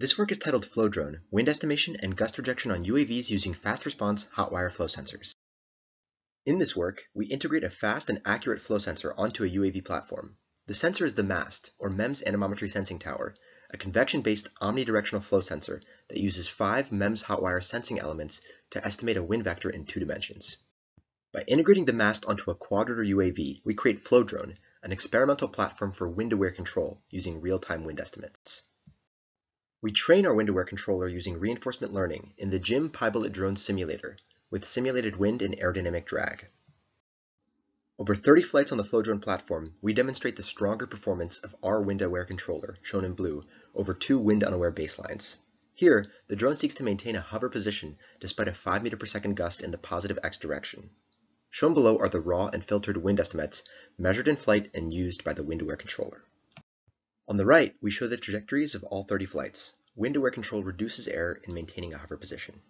This work is titled FlowDrone, Wind Estimation and Gust Rejection on UAVs using Fast Response Hot Wire Flow Sensors. In this work, we integrate a fast and accurate flow sensor onto a UAV platform. The sensor is the MAST, or MEMS Anemometry Sensing Tower, a convection-based omnidirectional flow sensor that uses five MEMS hot wire sensing elements to estimate a wind vector in two dimensions. By integrating the mast onto a quadrotor UAV, we create FlowDrone, an experimental platform for wind-aware control using real-time wind estimates. We train our wind-aware controller using reinforcement learning in the GYM PyBullet Drone Simulator with simulated wind and aerodynamic drag. Over 30 flights on the FlowDrone platform, we demonstrate the stronger performance of our wind-aware controller, shown in blue, over two wind-unaware baselines. Here, the drone seeks to maintain a hover position despite a 5 meter per second gust in the positive x direction. Shown below are the raw and filtered wind estimates measured in flight and used by the wind-aware controller. On the right, we show the trajectories of all 30 flights. Wind-aware control reduces error in maintaining a hover position.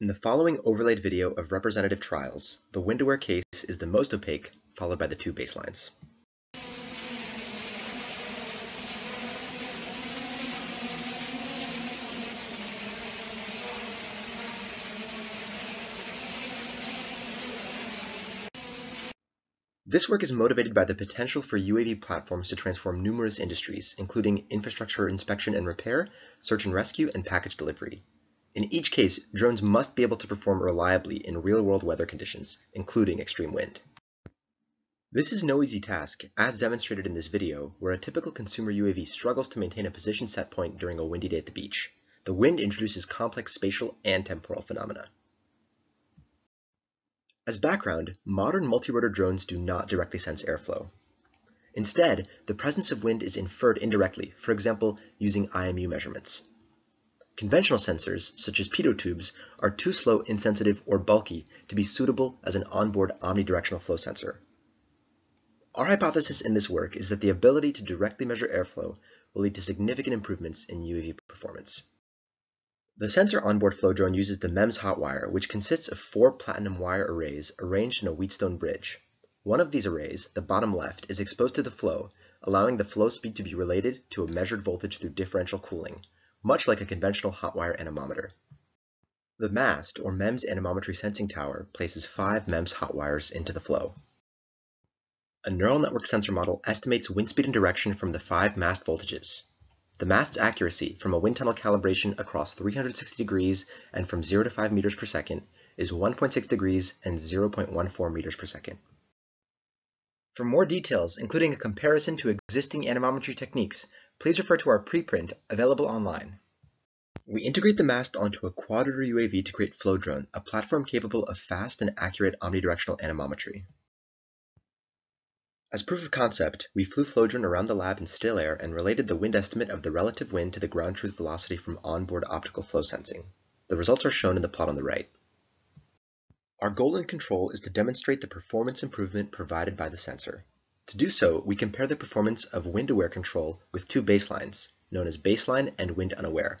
In the following overlaid video of representative trials, the wind-aware case is the most opaque, followed by the two baselines. This work is motivated by the potential for UAV platforms to transform numerous industries, including infrastructure inspection and repair, search and rescue, and package delivery. In each case, drones must be able to perform reliably in real-world weather conditions, including extreme wind. This is no easy task, as demonstrated in this video, where a typical consumer UAV struggles to maintain a position set point during a windy day at the beach. The wind introduces complex spatial and temporal phenomena. As background, modern multi-rotor drones do not directly sense airflow. Instead, the presence of wind is inferred indirectly, for example, using IMU measurements. Conventional sensors, such as pitot tubes, are too slow, insensitive, or bulky to be suitable as an onboard omnidirectional flow sensor. Our hypothesis in this work is that the ability to directly measure airflow will lead to significant improvements in UAV performance. The sensor onboard flow drone uses the MEMS hot wire, which consists of four platinum wire arrays arranged in a Wheatstone bridge. One of these arrays, the bottom left, is exposed to the flow, allowing the flow speed to be related to a measured voltage through differential cooling, much like a conventional hot wire anemometer. The MAST, or MEMS Anemometry Sensing Tower, places five MEMS hot wires into the flow. A neural network sensor model estimates wind speed and direction from the five MAST voltages. The mast's accuracy from a wind tunnel calibration across 360 degrees and from 0 to 5 meters per second is 1.6 degrees and 0.14 meters per second. For more details, including a comparison to existing anemometry techniques, please refer to our preprint available online. We integrate the mast onto a quadrotor UAV to create FlowDrone, a platform capable of fast and accurate omnidirectional anemometry. As proof of concept, we flew FlowDrone around the lab in still air and related the wind estimate of the relative wind to the ground truth velocity from onboard optical flow sensing. The results are shown in the plot on the right. Our goal in control is to demonstrate the performance improvement provided by the sensor. To do so, we compare the performance of wind-aware control with two baselines, known as baseline and wind unaware.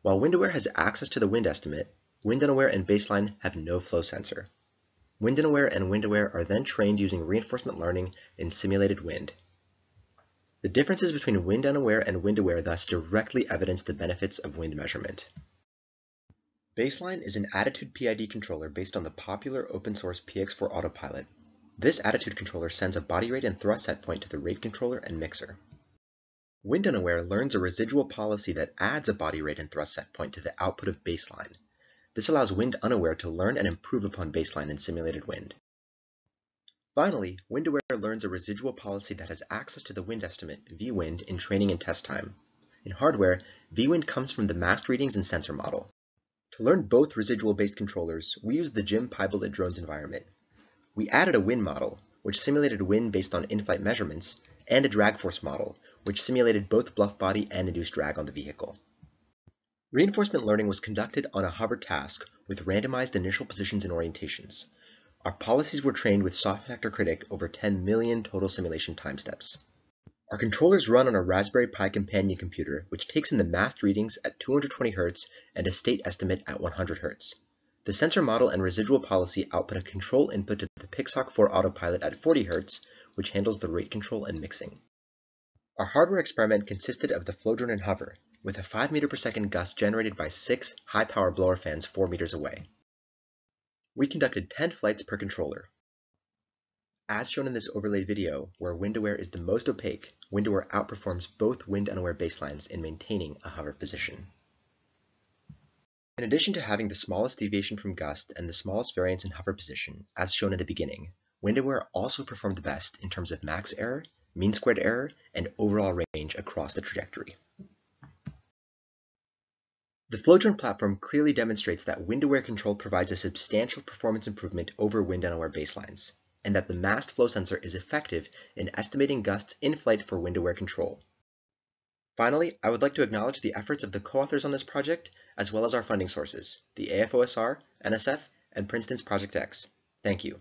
While wind-aware has access to the wind estimate, wind unaware and baseline have no flow sensor. Wind-unaware and wind-aware are then trained using reinforcement learning in simulated wind. The differences between wind-unaware and wind-aware thus directly evidence the benefits of wind measurement. Baseline is an attitude PID controller based on the popular open-source PX4 autopilot. This attitude controller sends a body rate and thrust set point to the rate controller and mixer. Wind Unaware learns a residual policy that adds a body rate and thrust set point to the output of baseline. This allows Wind Unaware to learn and improve upon baseline and simulated wind. Finally, WindAware learns a residual policy that has access to the wind estimate, VWind, in training and test time. In hardware, VWind comes from the mast readings and sensor model. To learn both residual-based controllers, we used the GYM PyBullet drones environment. We added a wind model, which simulated wind based on in-flight measurements, and a drag force model, which simulated both bluff body and induced drag on the vehicle. Reinforcement learning was conducted on a hover task with randomized initial positions and orientations. Our policies were trained with Soft Actor Critic over 10 million total simulation time steps. Our controllers run on a Raspberry Pi companion computer, which takes in the mast readings at 220 Hz and a state estimate at 100 Hz. The sensor model and residual policy output a control input to the Pixhawk 4 autopilot at 40 Hz, which handles the rate control and mixing. Our hardware experiment consisted of the FlowDrone and hover, with a 5 meter per second gust generated by six high-power blower fans 4 meters away. We conducted 10 flights per controller. As shown in this overlay video, where wind-aware is the most opaque, wind-aware outperforms both wind-unaware baselines in maintaining a hover position. In addition to having the smallest deviation from gust and the smallest variance in hover position, as shown at the beginning, wind-aware also performed the best in terms of max error, mean squared error, and overall range across the trajectory. The Flowdrone platform clearly demonstrates that wind-aware control provides a substantial performance improvement over wind-unaware baselines, and that the mast flow sensor is effective in estimating gusts in flight for wind-aware control. Finally, I would like to acknowledge the efforts of the co-authors on this project, as well as our funding sources, the AFOSR, NSF, and Princeton's Project X. Thank you.